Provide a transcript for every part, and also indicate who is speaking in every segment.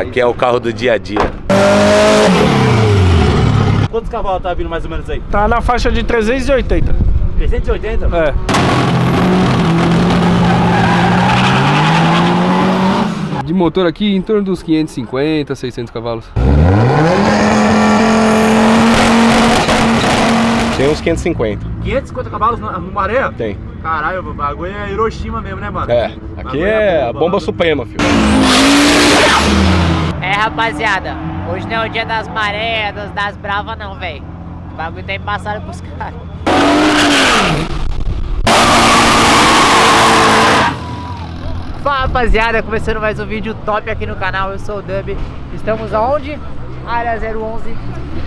Speaker 1: Aqui é o carro do dia a dia.
Speaker 2: Quantos cavalos tá vindo mais ou menos aí?
Speaker 3: Tá na faixa de 380.
Speaker 2: 380?
Speaker 3: É.
Speaker 4: De motor aqui em torno dos 550, 600 cavalos.
Speaker 1: Tem uns 550.
Speaker 2: 550 cavalos no, no maré?
Speaker 1: Tem.
Speaker 2: Caralho, o bagulho é Hiroshima mesmo, né, mano?
Speaker 1: É, aqui é a bomba suprema, filho.
Speaker 5: Rapaziada, hoje não é o dia das marés, das, das bravas não, velho. O bagulho tá embaçado pros caras. Fala, rapaziada, começando mais um vídeo top aqui no canal, eu sou o Dub. Estamos aonde? Área 011,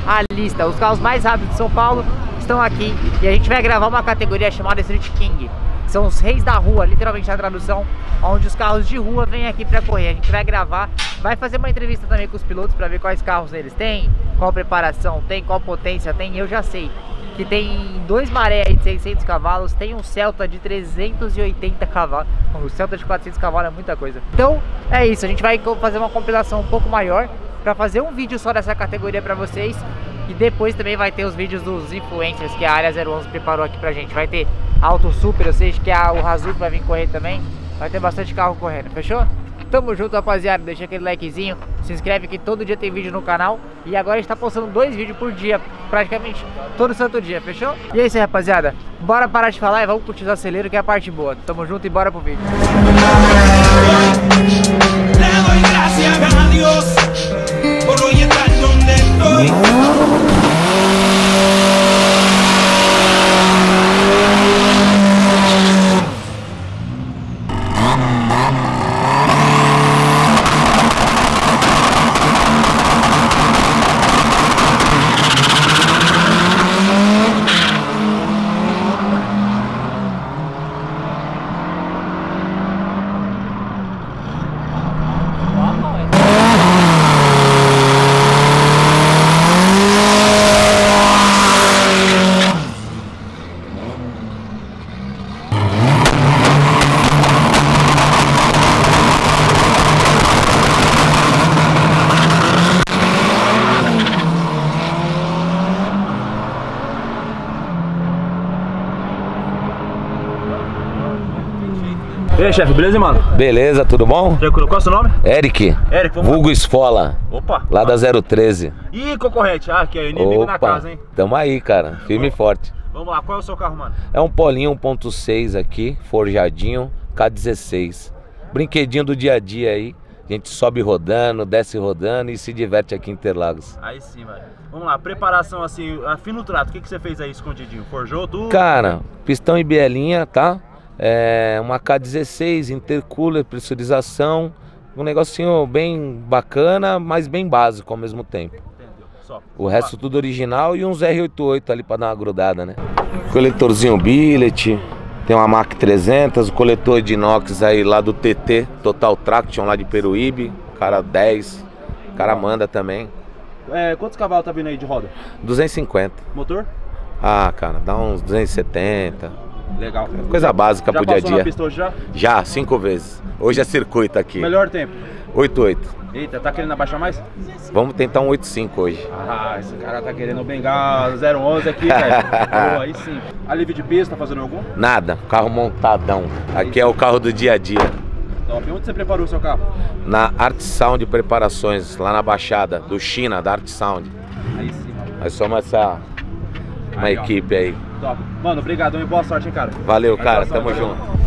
Speaker 5: a lista. Os carros mais rápidos de São Paulo estão aqui e a gente vai gravar uma categoria chamada Street King. São os reis da rua, literalmente a tradução, onde os carros de rua vêm aqui pra correr. A gente vai gravar, vai fazer uma entrevista também com os pilotos pra ver quais carros eles têm, qual preparação tem, qual potência tem, eu já sei que tem dois maré de 600 cavalos, tem um Celta de 380 cavalos. O Celta de 400 cavalos é muita coisa. Então, é isso, a gente vai fazer uma compilação um pouco maior para fazer um vídeo só dessa categoria para vocês. E depois também vai ter os vídeos dos influencers que a Área 011 preparou aqui pra gente. Vai ter Auto Super, ou seja, que a, o Razul vai vir correr também. Vai ter bastante carro correndo, fechou? Tamo junto, rapaziada. Deixa aquele likezinho. Se inscreve que todo dia tem vídeo no canal. E agora a gente tá postando dois vídeos por dia, praticamente todo santo dia, fechou? E é isso aí, rapaziada. Bora parar de falar e vamos curtir o acelero, que é a parte boa. Tamo junto e bora pro vídeo.
Speaker 6: Le
Speaker 2: E aí, chefe, beleza, mano?
Speaker 1: Beleza, tudo bom?
Speaker 2: Tranquilo, qual é o seu nome?
Speaker 1: Eric,
Speaker 2: Eric, vamos
Speaker 1: vulgo Esfola.
Speaker 2: Opa.
Speaker 1: lá da 013.
Speaker 2: Ih, concorrente. Ah, aqui é inimigo na
Speaker 1: Opa,
Speaker 2: casa, hein?
Speaker 1: tamo aí, cara, firme e forte.
Speaker 2: Vamos lá, qual é o seu carro, mano?
Speaker 1: É um Polinho 1.6 aqui, forjadinho, K16. Brinquedinho do dia a dia aí. A gente sobe rodando, desce rodando e se diverte aqui em Interlagos.
Speaker 2: Aí sim, mano. Vamos lá, preparação assim, afina o trato. O que, que você fez aí escondidinho? Forjou tudo?
Speaker 1: Cara, pistão e bielinha, tá? É uma K16, intercooler, pressurização. Um negocinho bem bacana, mas bem básico ao mesmo tempo. O resto tudo original e uns R88 ali pra dar uma grudada, né? Coletorzinho billet, tem uma Mac 300, o coletor de inox aí lá do TT, Total Traction lá de Peruíbe, cara 10, o cara manda também.
Speaker 2: É, quantos cavalos tá vindo aí de roda?
Speaker 1: 250.
Speaker 2: Motor?
Speaker 1: Ah, cara, dá uns 270.
Speaker 2: Legal.
Speaker 1: Coisa básica
Speaker 2: já
Speaker 1: pro dia a dia.
Speaker 2: pista hoje já?
Speaker 1: Já, cinco vezes. Hoje é circuito aqui.
Speaker 2: Melhor tempo.
Speaker 1: 88.
Speaker 2: Eita, tá querendo abaixar mais?
Speaker 1: Vamos tentar um 85 hoje.
Speaker 2: Ah, esse cara tá querendo bengar 011 aqui, velho. Boa, aí sim. Alívio de pista, tá fazendo algum?
Speaker 1: Nada, carro montadão. Aqui é o carro do dia a dia.
Speaker 2: Top. Onde você preparou o seu carro?
Speaker 1: Na Art Sound Preparações, lá na Baixada, do China, da Art Sound.
Speaker 2: Aí sim, mano.
Speaker 1: Nós somos essa uma
Speaker 2: Aí,
Speaker 1: equipe aí.
Speaker 2: Top. Mano, obrigadão e boa sorte, hein, cara.
Speaker 1: Valeu, cara, tamo junto.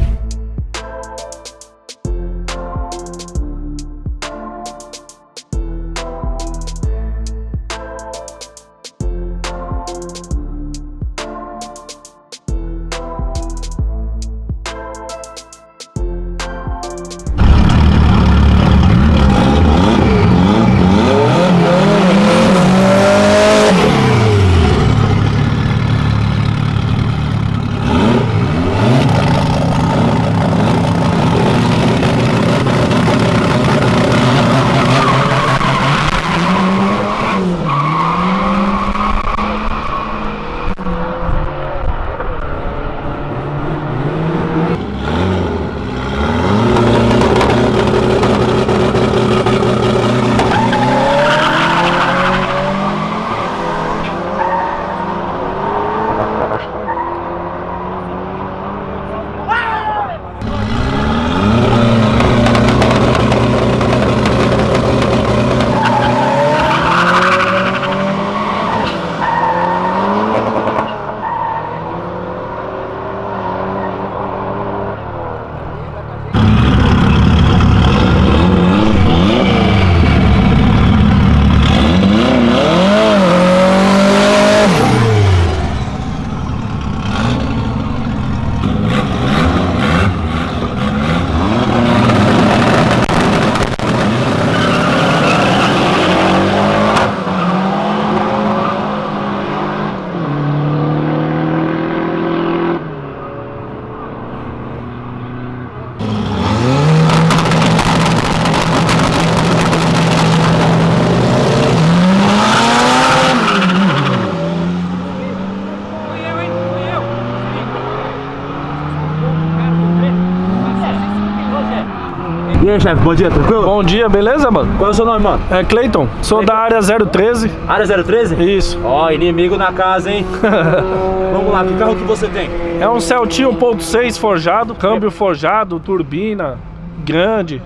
Speaker 2: E aí, chefe, bom dia, tranquilo?
Speaker 3: Bom dia, beleza, mano?
Speaker 2: Qual é o seu nome, mano?
Speaker 3: É Cleiton, sou da área 013.
Speaker 2: Área 013?
Speaker 3: Isso.
Speaker 2: Ó, inimigo na casa, hein? Vamos lá, que carro que você tem?
Speaker 3: É um Celtinho 1.6 forjado, câmbio forjado, turbina grande.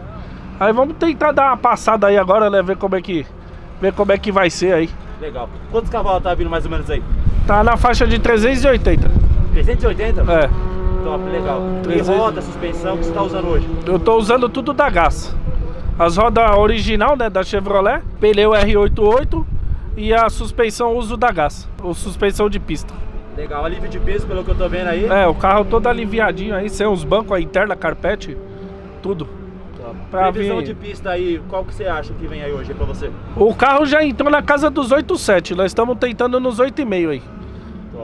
Speaker 3: Aí vamos tentar dar uma passada aí agora, né? Ver como é que, ver como é que vai ser aí.
Speaker 2: Legal. Quantos cavalos tá vindo mais ou menos aí?
Speaker 3: Tá na faixa de 380.
Speaker 2: 380?
Speaker 3: É.
Speaker 2: Top, legal. E
Speaker 3: 300.
Speaker 2: roda, suspensão, que você tá usando hoje?
Speaker 3: Eu tô usando tudo da Gas. As rodas original, né, da Chevrolet, pneu R88 e a suspensão uso da Gas, ou suspensão de pista.
Speaker 2: Legal, alívio de peso, pelo que eu tô vendo aí.
Speaker 3: É, o carro todo aliviadinho aí, sem os bancos, a interna, carpete, tudo. Pra
Speaker 2: Previsão
Speaker 3: vir-
Speaker 2: de pista aí, qual que você acha que vem aí hoje pra você?
Speaker 3: O carro já entrou na casa dos 8,7, nós estamos tentando nos 8,5 aí.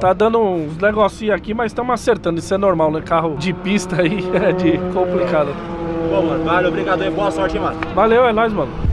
Speaker 3: Tá dando uns negocinhos aqui, mas estamos acertando, isso é normal, né? Carro de pista aí é de complicado.
Speaker 2: Bom, mano, valeu, obrigado aí, boa sorte, mano.
Speaker 3: Valeu, é nóis, mano.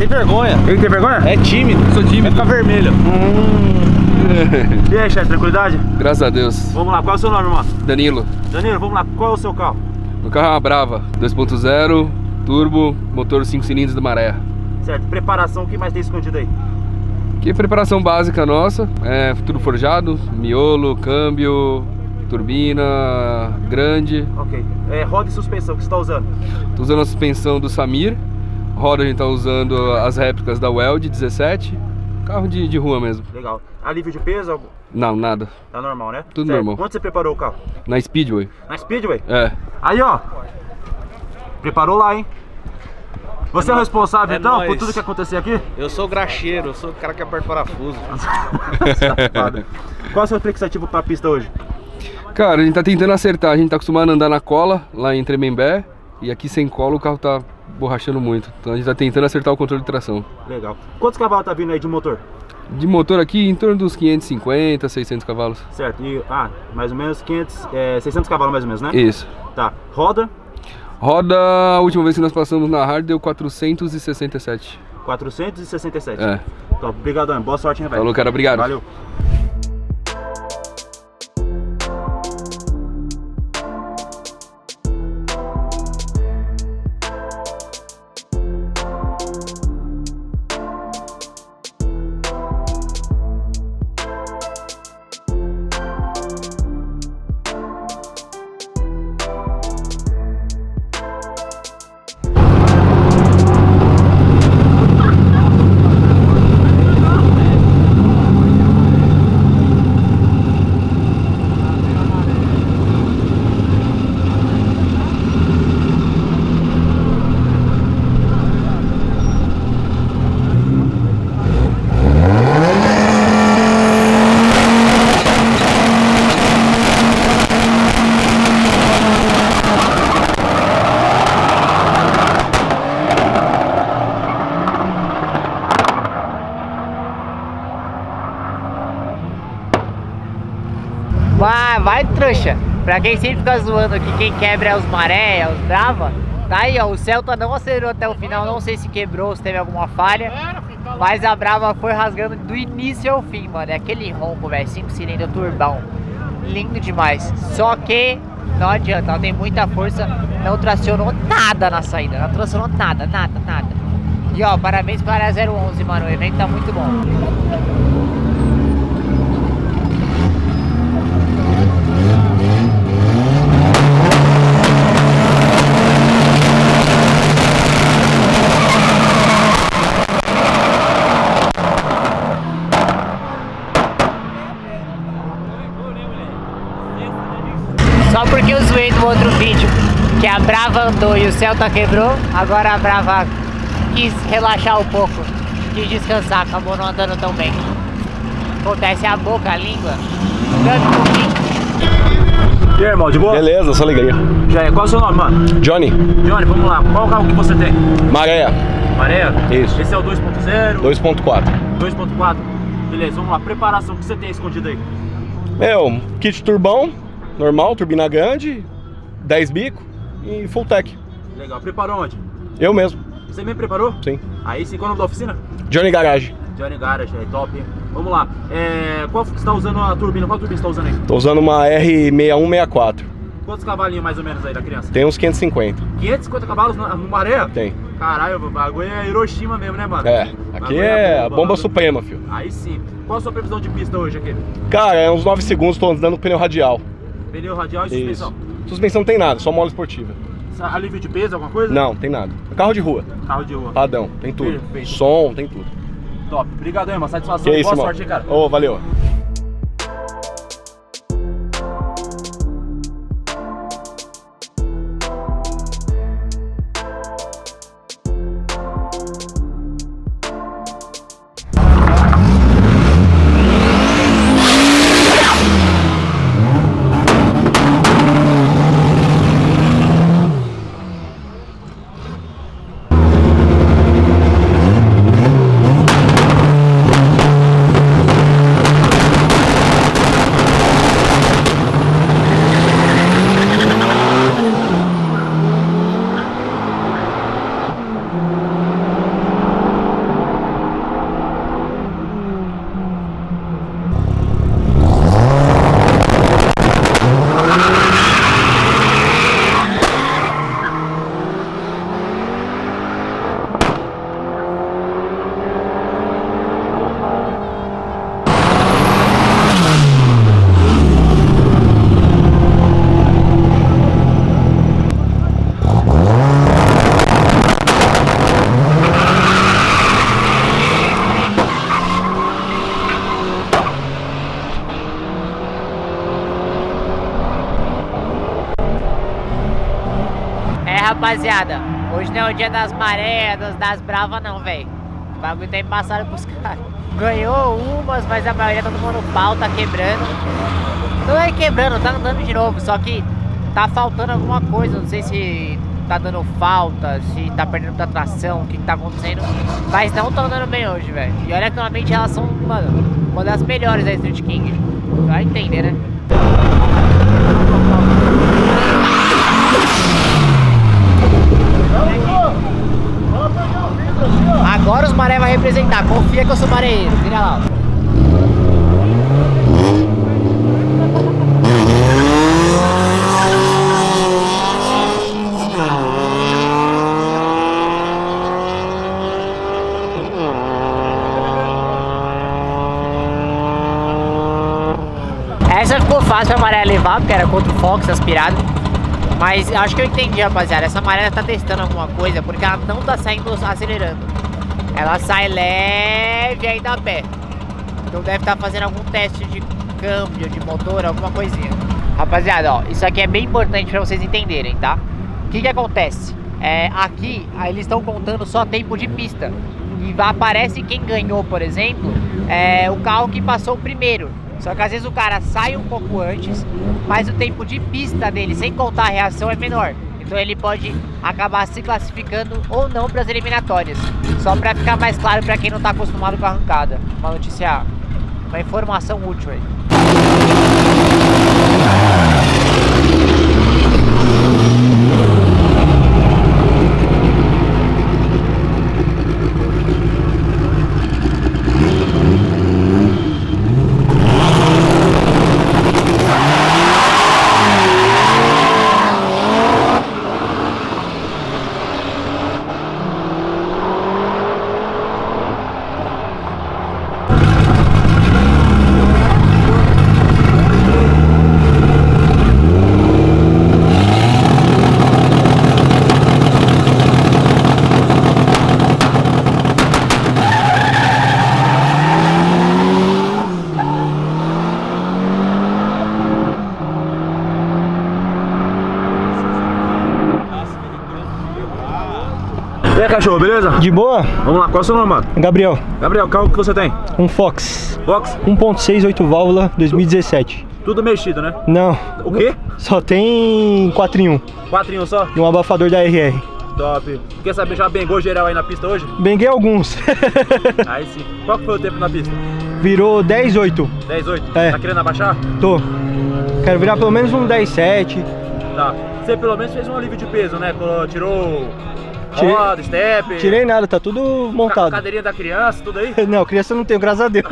Speaker 2: Tem vergonha? Ele tem vergonha?
Speaker 1: É tímido.
Speaker 4: Sou tímido.
Speaker 2: ficar vermelho. E aí, chefe, tranquilidade?
Speaker 4: Graças a Deus.
Speaker 2: Vamos lá, qual é o seu nome, irmão?
Speaker 4: Danilo.
Speaker 2: Danilo, vamos lá, qual é o seu carro?
Speaker 4: O carro é uma Brava 2.0, turbo, motor 5 cilindros da Maré.
Speaker 2: Certo, preparação, o que mais tem escondido aí?
Speaker 4: Que preparação básica nossa, é tudo forjado, miolo, câmbio, turbina grande.
Speaker 2: Ok. É, roda e suspensão, o que você tá usando?
Speaker 4: Tô usando a suspensão do Samir, roda a gente tá usando as réplicas da Weld 17, carro de, de rua mesmo.
Speaker 2: Legal. Alívio de peso,
Speaker 4: Não, nada.
Speaker 2: tá normal, né?
Speaker 4: Tudo
Speaker 2: Certo.
Speaker 4: normal.
Speaker 2: Onde você preparou o carro?
Speaker 4: Na Speedway.
Speaker 2: Na Speedway?
Speaker 4: É.
Speaker 2: Aí, ó. Preparou lá, hein? Você é, o responsável,
Speaker 7: É
Speaker 2: então, por tudo que aconteceu aqui?
Speaker 7: Eu sou graxeiro, eu sou o cara que aperta parafuso.
Speaker 2: Qual é o seu expectativa pra pista hoje?
Speaker 4: Cara, a gente tá tentando acertar, a gente tá acostumado a andar na cola, lá em Tremembé, e aqui sem cola o carro tá borrachando muito. Então a gente tá tentando acertar o controle de tração.
Speaker 2: Legal. Quantos cavalos tá vindo aí de motor?
Speaker 4: De motor aqui, em torno dos 550, 600 cavalos.
Speaker 2: Certo. E, ah, mais ou menos 500, é, 600 cavalos mais ou menos, né?
Speaker 4: Isso.
Speaker 2: Tá. Roda,
Speaker 4: Roda, a última vez que nós passamos na hard deu 467.
Speaker 2: 467.
Speaker 4: É.
Speaker 2: Top. Obrigadão. Boa sorte, hein, velho?
Speaker 4: Falou, cara, obrigado.
Speaker 2: Valeu.
Speaker 5: Pra quem sempre fica zoando aqui, quem quebra é os maré, é os brava. Tá aí, ó. O Celta não acelerou até o final. Não sei se quebrou, se teve alguma falha. Mas a Brava foi rasgando do início ao fim, mano. É aquele ronco, velho. 5 cilindros turbão. Lindo demais. Só que não adianta, ela tem muita força. Não tracionou nada na saída. Não tracionou nada, nada, nada. E ó, parabéns para a 011, mano. O evento tá muito bom. Só porque eu zoei no outro vídeo que a Brava andou e o Celta quebrou, agora a Brava quis relaxar um pouco, quis descansar, acabou não andando tão bem. Acontece a boca, a língua, dando um pouquinho.
Speaker 2: E aí, irmão, de boa?
Speaker 4: Beleza, só alegria.
Speaker 2: Já é. Qual é o seu nome, mano?
Speaker 4: Johnny,
Speaker 2: Johnny, vamos lá. Qual carro que você tem?
Speaker 4: Maré,
Speaker 2: Maré?
Speaker 4: Isso.
Speaker 2: Esse é o 2.0?
Speaker 4: 2.4.
Speaker 2: 2.4? Beleza, vamos lá. Preparação, o que você tem escondido aí?
Speaker 4: Meu, kit turbão, normal, turbina grande, 10 bico e full tech.
Speaker 2: Legal. Preparou onde?
Speaker 4: Eu mesmo,
Speaker 2: Você mesmo preparou?
Speaker 4: sim.
Speaker 2: Aí sim, qual é o nome da oficina?
Speaker 4: Johnny Garage.
Speaker 2: Johnny Garage, é top. Vamos lá. É, qual você está usando a turbina? Qual turbina você está usando aí?
Speaker 4: Tô usando uma R6164.
Speaker 2: Quantos cavalinhos mais ou menos aí da criança?
Speaker 4: Tem uns 550.
Speaker 2: 550 cavalos na- no maré?
Speaker 4: Tem.
Speaker 2: Caralho, o bagulho é Hiroshima mesmo, né, mano?
Speaker 4: É, aqui
Speaker 2: Bagulho
Speaker 4: é a
Speaker 2: bomba,
Speaker 4: suprema, filho.
Speaker 2: Aí sim. Qual a sua previsão de pista hoje aqui?
Speaker 4: Cara, é uns 9 segundos, tô andando com pneu radial.
Speaker 2: Pneu radial e suspensão?
Speaker 4: Isso. Suspensão não tem nada, só mola esportiva.
Speaker 2: Alívio de peso, alguma coisa?
Speaker 4: Não, tem nada. Carro de rua,
Speaker 2: Carro de rua.
Speaker 4: padrão, tem tudo.
Speaker 2: Perfeito.
Speaker 4: Som, tem tudo.
Speaker 2: Top. Obrigado mano. Satisfação
Speaker 4: Que
Speaker 2: e
Speaker 4: isso,
Speaker 2: boa
Speaker 4: mano.
Speaker 2: sorte cara.
Speaker 4: Ô, valeu.
Speaker 5: Rapaziada, hoje não é o dia das marés, das, das bravas não, velho. O bagulho tá embaçado pros caras. Ganhou umas, mas a maioria tá tomando pau, tá quebrando. Não é quebrando, tá andando de novo, só que tá faltando alguma coisa, não sei se tá dando falta, se tá perdendo muita tração, o que, que tá acontecendo. Mas não tão andando bem hoje, velho. E olha que normalmente elas são, mano, uma das melhores da Street King. Vai entender, né? Agora os maré vai representar, confia que eu sou mareeiro, vira lá. Essa ficou fácil pra maré levar, porque era contra o Fox aspirado. Mas acho que eu entendi, rapaziada. Essa maré tá testando alguma coisa, porque ela não tá saindo acelerando. Ela sai leve e ainda a pé. Então deve estar fazendo algum teste de câmbio, de motor, alguma coisinha. Rapaziada, ó, isso aqui é bem importante pra vocês entenderem, tá? O que que acontece? É, aqui, aí eles estão contando só tempo de pista. E aparece quem ganhou, por exemplo, é o carro que passou primeiro. Só que às vezes o cara sai um pouco antes, mas o tempo de pista dele, sem contar a reação, é menor. Então ele pode acabar se classificando ou não para as eliminatórias. Só para ficar mais claro para quem não está acostumado com a arrancada. Uma notícia, uma informação útil aí.
Speaker 2: Beleza?
Speaker 8: De boa?
Speaker 2: Vamos lá, qual é o seu nome, mano?
Speaker 8: Gabriel,
Speaker 2: Gabriel, qual que você tem?
Speaker 8: um Fox
Speaker 2: Box?
Speaker 8: 1.6 8 válvula 2017.
Speaker 2: Tudo mexido, né?
Speaker 8: Não,
Speaker 2: O quê?
Speaker 8: só tem 4 em 1
Speaker 2: Quatro em um só?
Speaker 8: e um abafador da RR.
Speaker 2: Top. Quer saber, já bengou geral aí na pista hoje?
Speaker 8: Benguei alguns.
Speaker 2: Aí sim. Qual foi o tempo na pista?
Speaker 8: Virou 10 8.
Speaker 2: 10, 8?
Speaker 8: É.
Speaker 2: Tá querendo abaixar?
Speaker 8: Tô. Quero virar pelo menos um 10 7.
Speaker 2: Tá. Você pelo menos fez um alívio de peso, né? Tirou
Speaker 8: Tirei-
Speaker 2: roda, step,
Speaker 8: Tirei nada, tá tudo
Speaker 2: ca-
Speaker 8: montado.
Speaker 2: cadeirinha da criança, tudo aí?
Speaker 8: Não, criança eu não tenho, graças a Deus.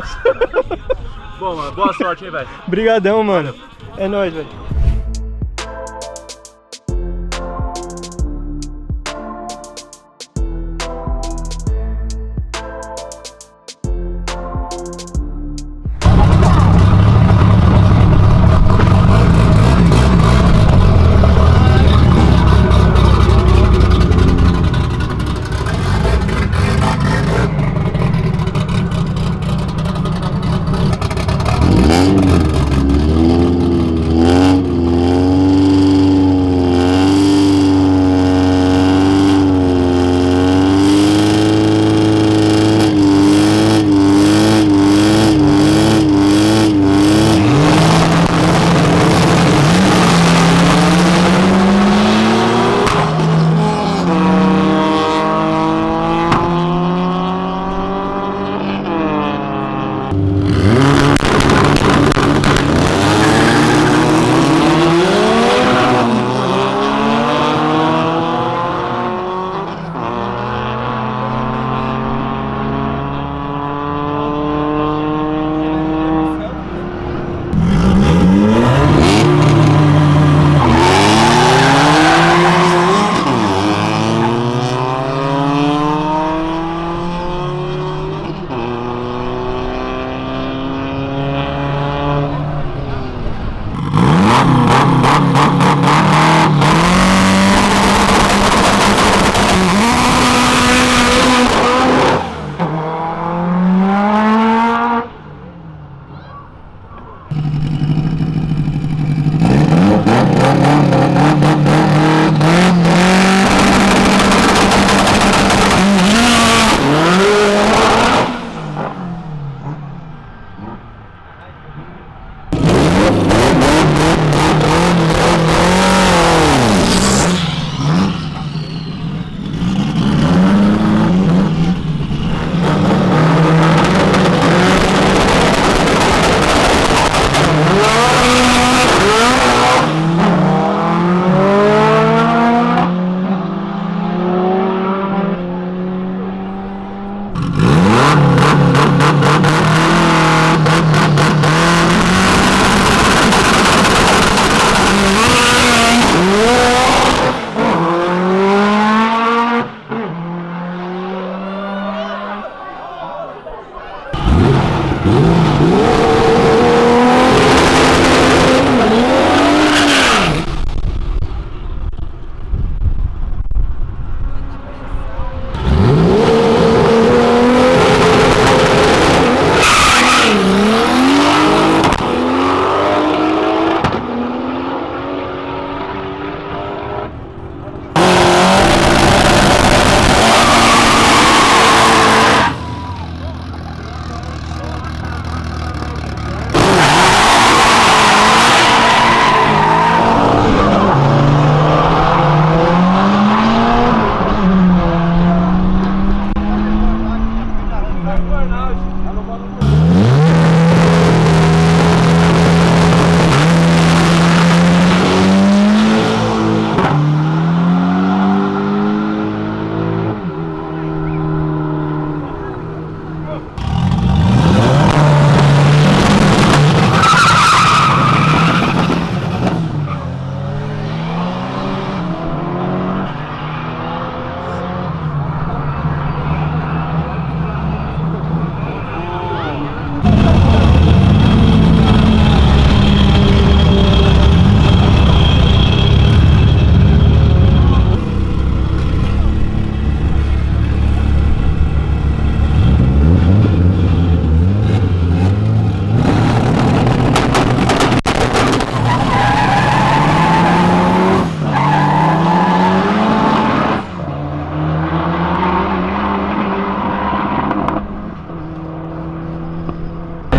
Speaker 2: Bom, mano, boa sorte, hein, velho.
Speaker 8: Brigadão, mano. É nóis, velho.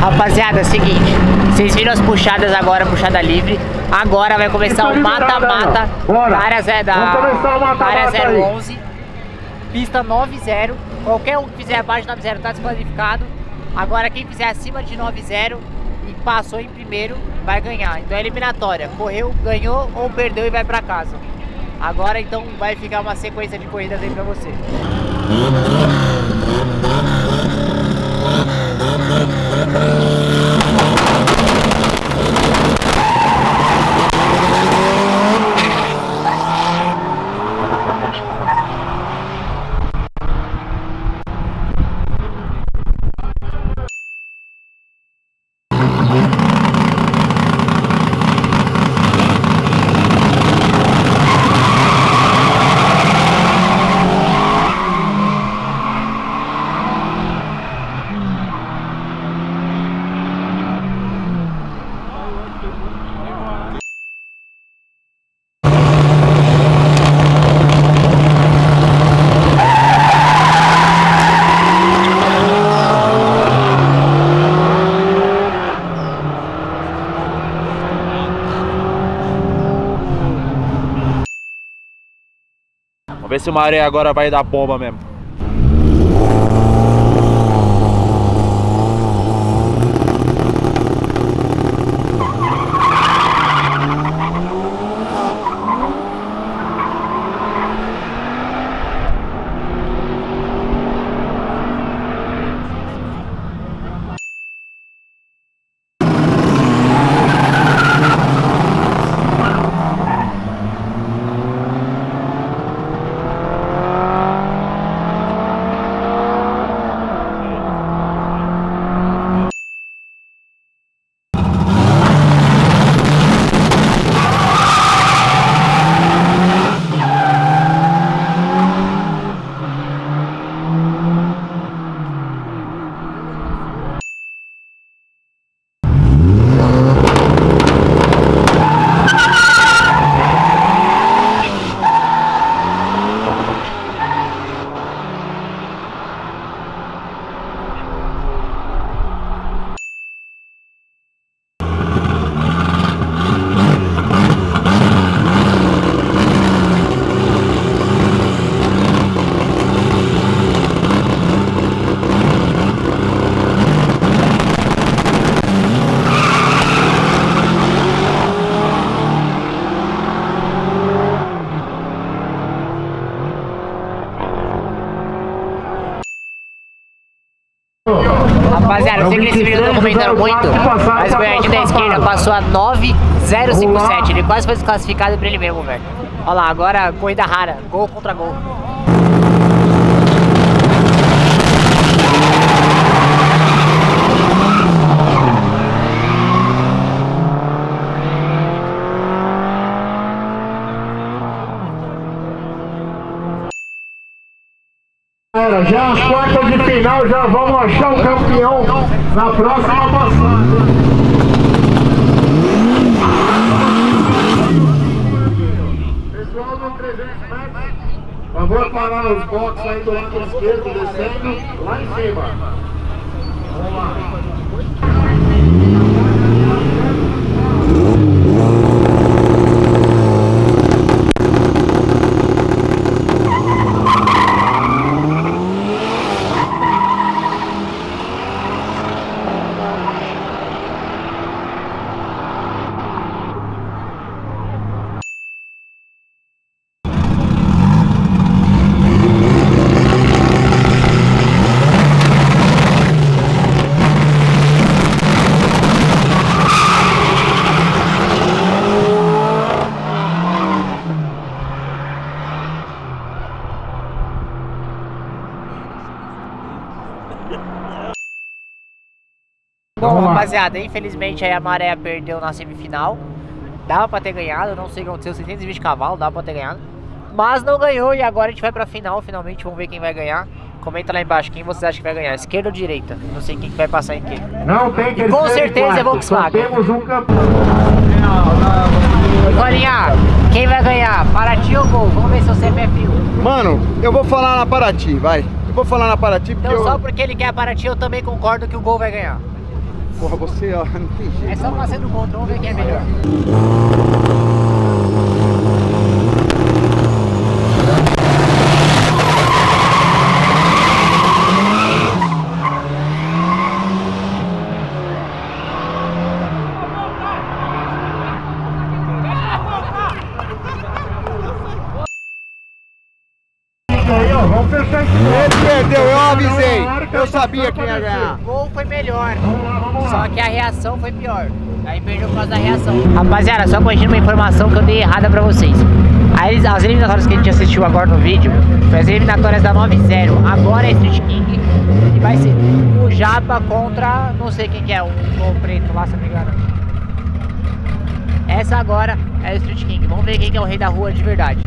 Speaker 5: Rapaziada, é o seguinte, vocês viram as puxadas agora, puxada livre. Agora vai começar o mata-mata área, Zé- da área 011. Pista 9-0. Qualquer um que fizer abaixo de 9-0 tá desqualificado. Agora quem fizer acima de 9-0 e passou em primeiro vai ganhar. Então é eliminatória. Correu, ganhou ou perdeu e vai pra casa. Agora então vai ficar uma sequência de corridas aí pra você.
Speaker 2: Uh-huh. Ver se o Maré agora vai dar bomba mesmo.
Speaker 5: Rapaziada, eu sei que nesse muito, mas o Goiadinho da esquerda passou a 9,057. Ele quase foi desclassificado pra ele mesmo, velho. Olha lá, agora corrida rara, gol contra gol.
Speaker 9: Já as quartas de final, já vamos achar o campeão na próxima passagem. Pessoal do 300 metros, favor parar os boxes aí do lado esquerdo, descendo lá em cima. Vamos lá.
Speaker 5: Bom, rapaziada, infelizmente aí a Maré perdeu na semifinal. Dava pra ter ganhado, não sei o que aconteceu, 620 cavalos, dava pra ter ganhado. Mas não ganhou e agora a gente vai pra final, finalmente, vamos ver quem vai ganhar. Comenta lá embaixo quem vocês acham que vai ganhar, esquerda ou direita. Não sei quem que vai passar em quem.
Speaker 9: Não tem que
Speaker 5: E com certeza é Volkswagen.
Speaker 9: Temos um campeão.
Speaker 5: Colinha, quem vai ganhar? Paraty ou Gol? Vamos ver se você é frio.
Speaker 10: Mano, eu vou falar na Paraty, vai. Eu vou falar na Paraty porque
Speaker 5: Então
Speaker 10: eu...
Speaker 5: só porque ele quer a Paraty, eu também concordo que o Gol vai ganhar.
Speaker 10: Porra, você, ó, não tem jeito.
Speaker 5: É só passando o controle, ver quem é melhor.
Speaker 9: Vamos fechar aqui.
Speaker 10: Ele perdeu, eu avisei. Eu sabia quem ia ganhar.
Speaker 5: O gol foi melhor, só que a reação foi pior. Aí perdeu por causa da reação. Rapaziada, só corrigindo uma informação que eu dei errada pra vocês. Aí, as eliminatórias que a gente assistiu agora no vídeo foi as eliminatórias da 9-0. Agora é Street King e vai ser o Japa contra não sei quem que é, um gol preto lá, se não me engano. Essa agora é o Street King. Vamos ver quem que é o rei da rua de verdade.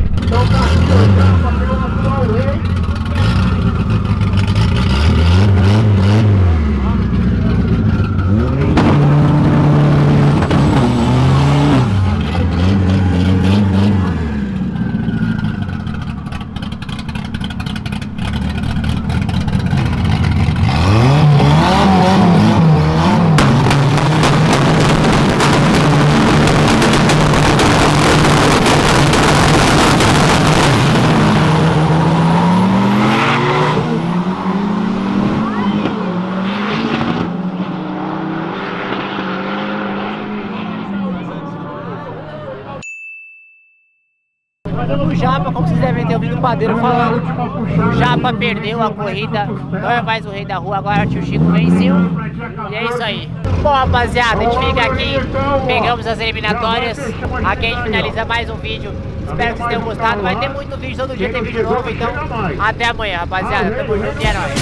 Speaker 5: O Japa, como vocês devem ter ouvido o padeiro falando, Japa perdeu a corrida, não é mais o rei da rua, agora o tio Chico venceu. E é isso aí. Bom, rapaziada, a gente fica aqui, pegamos as eliminatórias. Aqui a gente finaliza mais um vídeo. Espero que vocês tenham gostado. Vai ter muito vídeo, todo dia tem vídeo novo, então até amanhã, rapaziada. Tamo junto e é nóis.